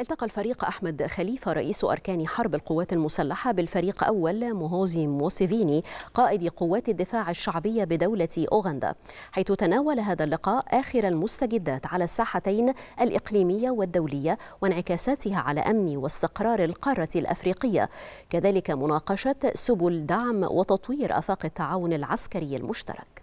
التقى الفريق أحمد خليفة رئيس أركان حرب القوات المسلحة بالفريق أول موهوزي موسيفيني قائد قوات الدفاع الشعبية بدولة أوغندا حيث تناول هذا اللقاء آخر المستجدات على الساحتين الإقليمية والدولية وانعكاساتها على أمن واستقرار القارة الأفريقية. كذلك مناقشة سبل دعم وتطوير آفاق التعاون العسكري المشترك.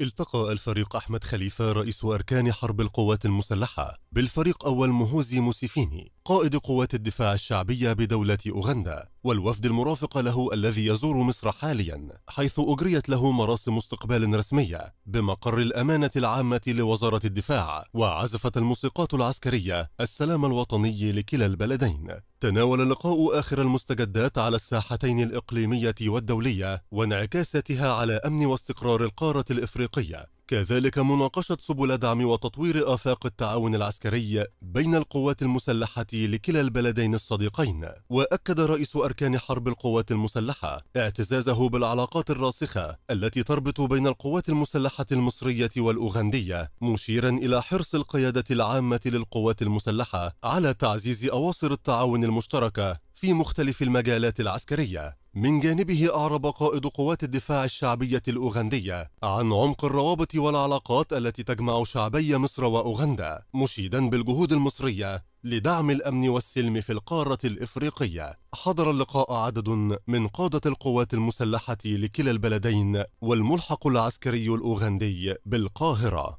التقى الفريق أحمد خليفة رئيس أركان حرب القوات المسلحة بالفريق أول مهوزي موسيفيني قائد قوات الدفاع الشعبية بدولة أوغندا. والوفد المرافق له الذي يزور مصر حاليا حيث أجريت له مراسم استقبال رسمية بمقر الأمانة العامة لوزارة الدفاع وعزفت الموسيقات العسكرية السلام الوطني لكلا البلدين. تناول اللقاء آخر المستجدات على الساحتين الإقليمية والدولية وانعكاساتها على أمن واستقرار القارة الإفريقية. كذلك مناقشة سبل دعم وتطوير آفاق التعاون العسكري بين القوات المسلحة لكلا البلدين الصديقين. وأكد رئيس أركان حرب القوات المسلحة اعتزازه بالعلاقات الراسخة التي تربط بين القوات المسلحة المصرية والأوغندية مشيرا إلى حرص القيادة العامة للقوات المسلحة على تعزيز أواصر التعاون المشتركة في مختلف المجالات العسكرية. من جانبه أعرب قائد قوات الدفاع الشعبية الأوغندية عن عمق الروابط والعلاقات التي تجمع شعبي مصر وأوغندا مشيدا بالجهود المصرية لدعم الأمن والسلم في القارة الإفريقية. حضر اللقاء عدد من قادة القوات المسلحة لكلا البلدين والملحق العسكري الأوغندي بالقاهرة.